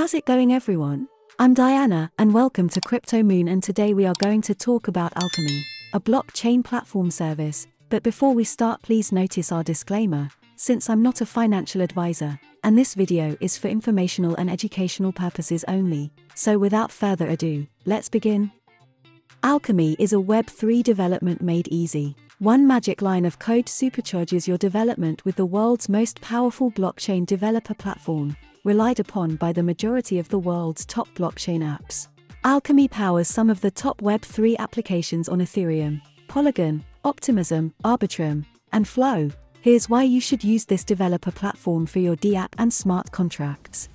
How's it going, everyone? I'm Diana, and welcome to Crypto Moon. And today we are going to talk about Alchemy, a blockchain platform service. But before we start, please notice our disclaimer since I'm not a financial advisor, and this video is for informational and educational purposes only. So without further ado, let's begin. Alchemy is a Web3 development made easy. One magic line of code supercharges your development with the world's most powerful blockchain developer platform, relied upon by the majority of the world's top blockchain apps. Alchemy powers some of the top Web3 applications on Ethereum, Polygon, Optimism, Arbitrum, and Flow. Here's why you should use this developer platform for your DApp and smart contracts.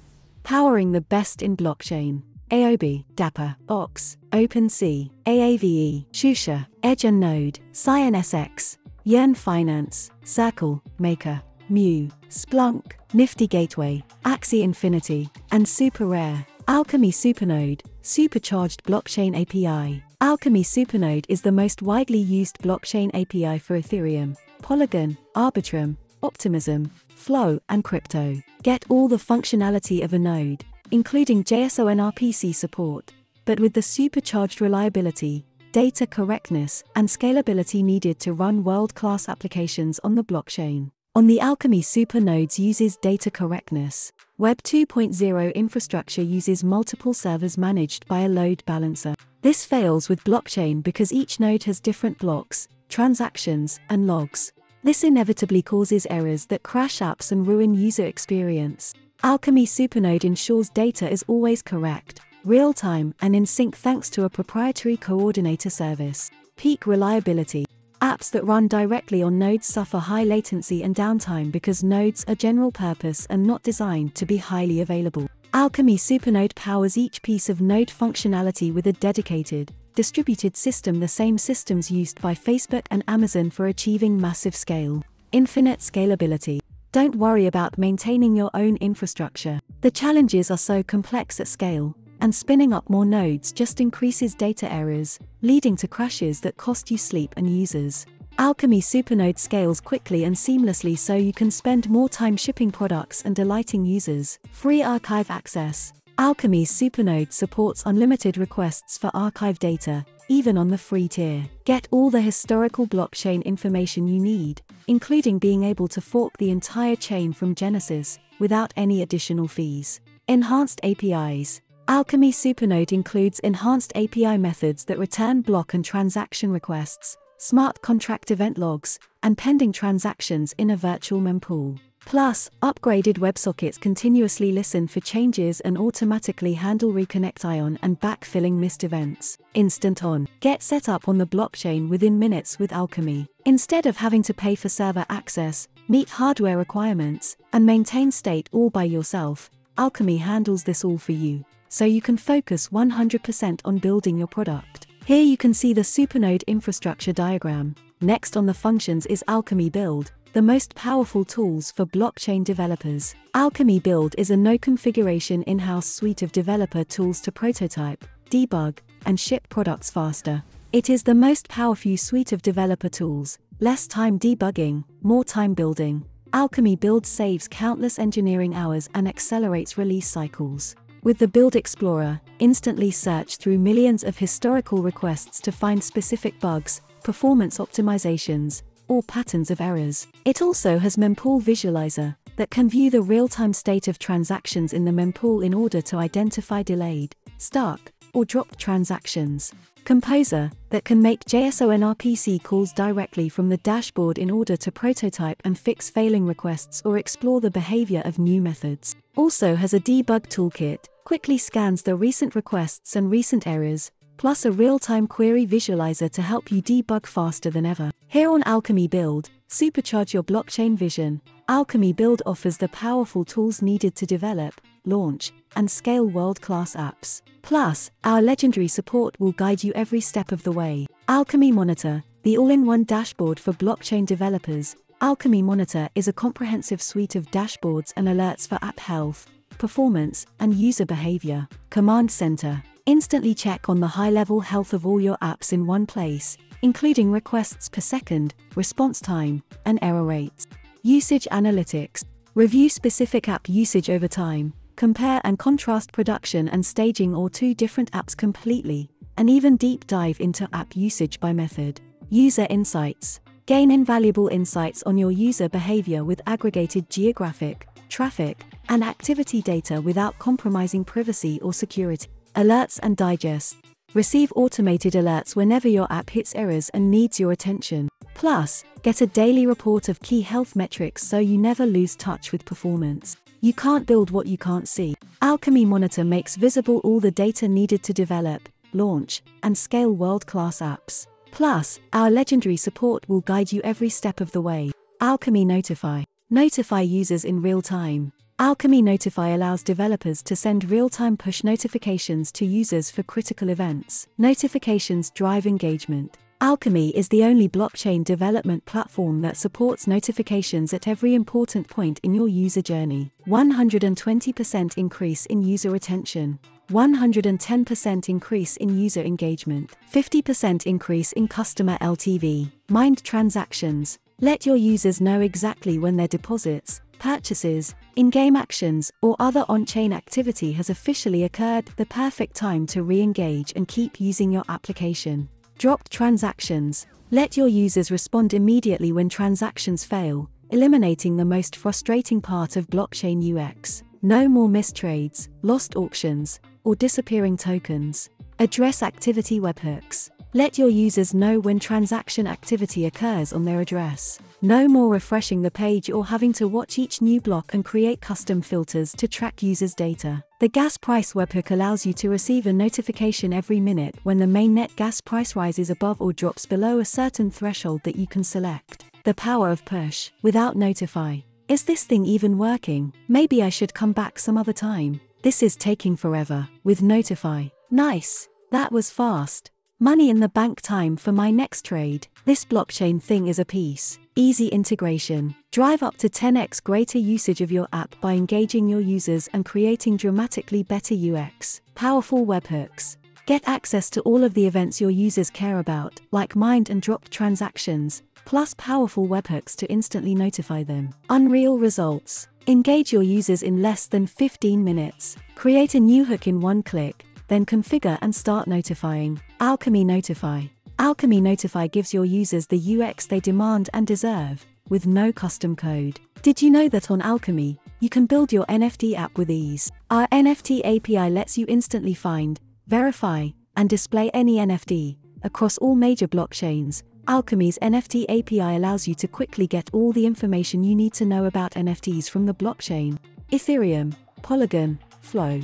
Powering the best in blockchain. AOB, Dapper, Ox, OpenSea, Aave, Shusha, Edge and Node, CyanSX, Yearn Finance, Circle, Maker, Mew, Splunk, Nifty Gateway, Axie Infinity, and Super Rare. Alchemy Supernode, Supercharged Blockchain API. Alchemy Supernode is the most widely used blockchain API for Ethereum, Polygon, Arbitrum, Optimism, Flow, and Crypto. Get all the functionality of a node, including JSON-RPC support, but with the supercharged reliability, data correctness, and scalability needed to run world-class applications on the blockchain. On the Alchemy supernodes uses data correctness. Web 2.0 infrastructure uses multiple servers managed by a load balancer. This fails with blockchain because each node has different blocks, transactions, and logs. This inevitably causes errors that crash apps and ruin user experience. Alchemy Supernode ensures data is always correct, real time, and in sync thanks to a proprietary coordinator service. Peak reliability. Apps that run directly on nodes suffer high latency and downtime because nodes are general purpose and not designed to be highly available. Alchemy Supernode powers each piece of node functionality with a dedicated, distributed system the same systems used by Facebook and Amazon for achieving massive scale. Infinite scalability. Don't worry about maintaining your own infrastructure. The challenges are so complex at scale, and spinning up more nodes just increases data errors, leading to crashes that cost you sleep and users. Alchemy Supernode scales quickly and seamlessly so you can spend more time shipping products and delighting users. Free archive access. Alchemy Supernode supports unlimited requests for archive data, even on the free tier. Get all the historical blockchain information you need, including being able to fork the entire chain from Genesis, without any additional fees. Enhanced APIs. Alchemy Supernode includes enhanced API methods that return block and transaction requests, smart contract event logs, and pending transactions in a virtual mempool. Plus, upgraded WebSockets continuously listen for changes and automatically handle reconnect ion and backfilling missed events. Instant on. Get set up on the blockchain within minutes with Alchemy. Instead of having to pay for server access, meet hardware requirements, and maintain state all by yourself, Alchemy handles this all for you so you can focus 100% on building your product. Here you can see the Supernode infrastructure diagram. Next on the functions is Alchemy Build, the most powerful tools for blockchain developers. Alchemy Build is a no configuration in house suite of developer tools to prototype, debug, and ship products faster. It is the most powerful suite of developer tools, less time debugging, more time building. Alchemy Build saves countless engineering hours and accelerates release cycles. With the Build Explorer, instantly search through millions of historical requests to find specific bugs, performance optimizations, or patterns of errors. It also has Mempool Visualizer that can view the real-time state of transactions in the mempool in order to identify delayed, stuck, or dropped transactions. Composer that can make JSON-RPC calls directly from the dashboard in order to prototype and fix failing requests or explore the behavior of new methods. Also has a debug toolkit quickly scans the recent requests and recent errors, plus a real-time query visualizer to help you debug faster than ever. Here on Alchemy Build, supercharge your blockchain vision. Alchemy Build offers the powerful tools needed to develop, launch, and scale world-class apps. Plus, our legendary support will guide you every step of the way. Alchemy Monitor, the all-in-one dashboard for blockchain developers. Alchemy Monitor is a comprehensive suite of dashboards and alerts for app health, performance, and user behavior. Command Center. Instantly check on the high level health of all your apps in one place, including requests per second, response time, and error rates. Usage Analytics. Review specific app usage over time, compare and contrast production and staging or two different apps completely, and even deep dive into app usage by method. User Insights Gain invaluable insights on your user behavior with aggregated geographic, traffic, and activity data without compromising privacy or security. Alerts and Digest Receive automated alerts whenever your app hits errors and needs your attention. Plus, get a daily report of key health metrics so you never lose touch with performance. You can't build what you can't see. Alchemy Monitor makes visible all the data needed to develop, launch, and scale world class apps. Plus, our legendary support will guide you every step of the way. Alchemy Notify. Notify users in real time. Alchemy Notify allows developers to send real time push notifications to users for critical events. Notifications drive engagement. Alchemy is the only blockchain development platform that supports notifications at every important point in your user journey. 120% increase in user retention. 110% increase in user engagement. 50% increase in customer LTV. Mined transactions. Let your users know exactly when their deposits, purchases, in game actions, or other on chain activity has officially occurred, the perfect time to re engage and keep using your application. Dropped transactions. Let your users respond immediately when transactions fail, eliminating the most frustrating part of blockchain UX. No more mistrades, lost auctions, or disappearing tokens. Address activity webhooks. Let your users know when transaction activity occurs on their address. No more refreshing the page or having to watch each new block and create custom filters to track users' data. The gas price webhook allows you to receive a notification every minute when the mainnet gas price rises above or drops below a certain threshold that you can select. The power of push, without notify. Is this thing even working? Maybe I should come back some other time. This is taking forever, with notify. Nice. That was fast. Money in the bank time for my next trade. This blockchain thing is a piece. Easy integration. Drive up to 10x greater usage of your app by engaging your users and creating dramatically better UX. Powerful webhooks. Get access to all of the events your users care about, like mined and dropped transactions, plus powerful webhooks to instantly notify them. Unreal results. Engage your users in less than 15 minutes. Create a new hook in one click, then configure and start notifying. Alchemy Notify. Alchemy Notify gives your users the UX they demand and deserve, with no custom code. Did you know that on Alchemy, you can build your NFT app with ease? Our NFT API lets you instantly find, verify, and display any NFT across all major blockchains. Alchemy's NFT API allows you to quickly get all the information you need to know about NFTs from the blockchain, Ethereum, Polygon, Flow.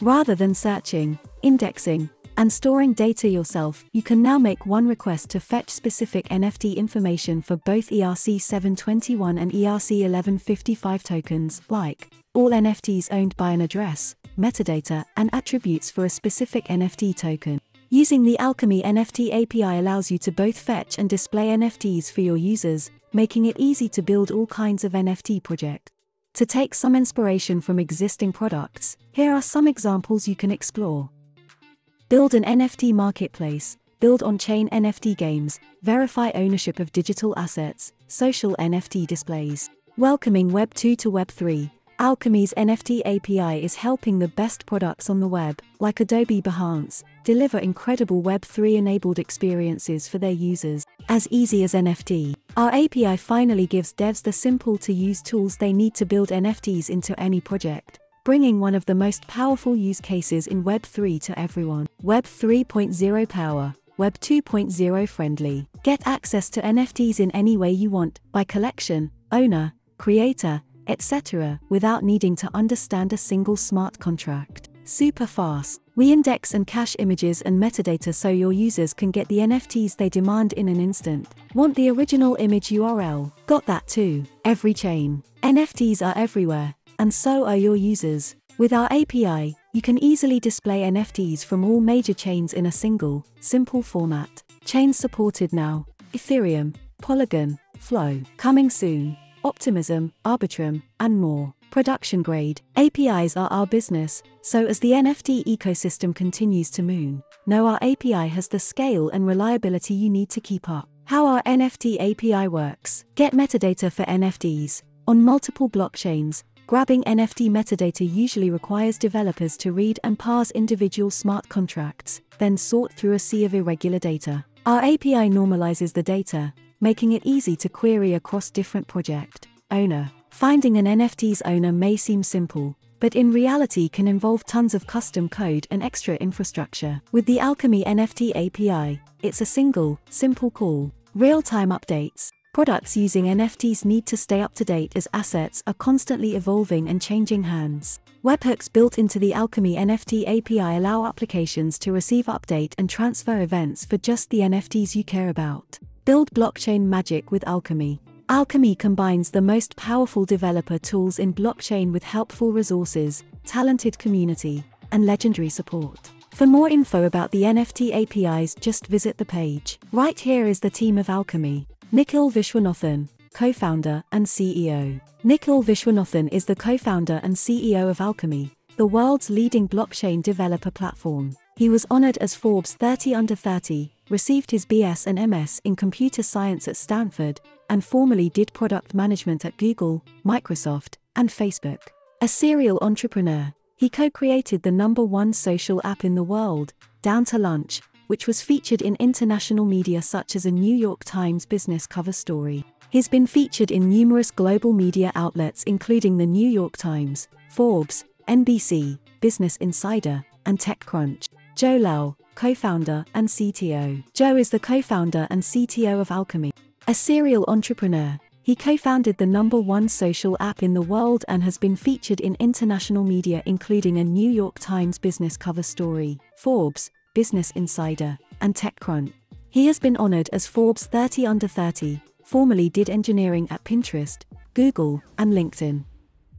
Rather than searching, indexing, and storing data yourself, you can now make one request to fetch specific NFT information for both ERC721 and ERC1155 tokens, like all NFTs owned by an address, metadata, and attributes for a specific NFT token. Using the Alchemy NFT API allows you to both fetch and display NFTs for your users, making it easy to build all kinds of NFT projects. To take some inspiration from existing products, here are some examples you can explore. Build an NFT marketplace, build on chain NFT games, verify ownership of digital assets, social NFT displays. Welcoming Web 2 to Web 3, Alchemy's NFT API is helping the best products on the web, like Adobe Behance, deliver incredible Web 3 enabled experiences for their users, as easy as NFT. Our API finally gives devs the simple to use tools they need to build NFTs into any project, bringing one of the most powerful use cases in Web 3 to everyone. Web 3.0 Power. Web 2.0 friendly. Get access to NFTs in any way you want, by collection, owner, creator, etc., without needing to understand a single smart contract. Super fast. We index and cache images and metadata so your users can get the NFTs they demand in an instant. Want the original image URL? Got that too. Every chain. NFTs are everywhere, and so are your users. With our API, you can easily display NFTs from all major chains in a single, simple format. Chains supported now Ethereum, Polygon, Flow. Coming soon. Optimism, Arbitrum, and more. Production grade. APIs are our business, so as the NFT ecosystem continues to moon, know our API has the scale and reliability you need to keep up. How our NFT API works. Get metadata for NFTs on multiple blockchains, Grabbing NFT metadata usually requires developers to read and parse individual smart contracts, then sort through a sea of irregular data. Our API normalizes the data, making it easy to query across different project owner. Finding an NFT's owner may seem simple, but in reality can involve tons of custom code and extra infrastructure. With the Alchemy NFT API, it's a single, simple call. Real-time updates. Products using NFTs need to stay up to date as assets are constantly evolving and changing hands. Webhooks built into the Alchemy NFT API allow applications to receive update and transfer events for just the NFTs you care about. Build blockchain magic with Alchemy. Alchemy combines the most powerful developer tools in blockchain with helpful resources, talented community, and legendary support. For more info about the NFT APIs, just visit the page. Right here is the team of Alchemy. Nikhil Vishwanathan, co-founder and CEO. Nikhil Vishwanathan is the co-founder and CEO of Alchemy, the world's leading blockchain developer platform. He was honored as Forbes 30 under 30, received his BS and MS in computer science at Stanford, and formerly did product management at Google, Microsoft, and Facebook. A serial entrepreneur, he co created the number one social app in the world, Down to Lunch, which was featured in international media such as a New York Times business cover story. He's been featured in numerous global media outlets including the New York Times, Forbes, NBC, Business Insider, and TechCrunch. Joe Lau, co founder and CTO. Joe is the co founder and CTO of Alchemy. A serial entrepreneur, he co founded the number one social app in the world and has been featured in international media, including a New York Times business cover story, Forbes, Business Insider, and TechCrunch. He has been honored as Forbes 30 Under 30, formerly did engineering at Pinterest, Google, and LinkedIn.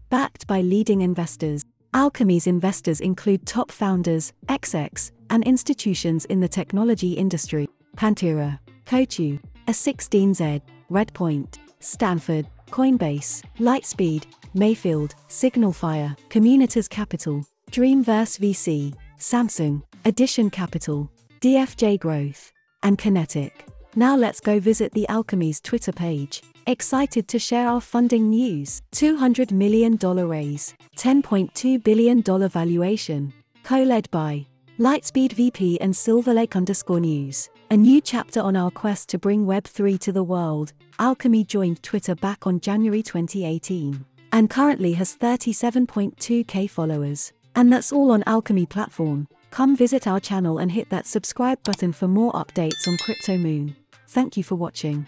Backed by leading investors, Alchemy's investors include top founders, XX, and institutions in the technology industry, Pantera, Coatue, A16Z, Redpoint, Stanford, Coinbase, Lightspeed, Mayfield, Signalfire, Communitas Capital, Dreamverse VC, Samsung, Addition Capital, DFJ Growth, and Kinetic. Now let's go visit the Alchemy's Twitter page. Excited to share our funding news. $200 million raise, $10.2 billion valuation. Co led by Lightspeed VP and Silverlake underscore news. A new chapter on our quest to bring Web3 to the world. Alchemy joined Twitter back on January 2018 and currently has 37.2k followers. And that's all on Alchemy platform. Come visit our channel and hit that subscribe button for more updates on Crypto Moon. Thank you for watching.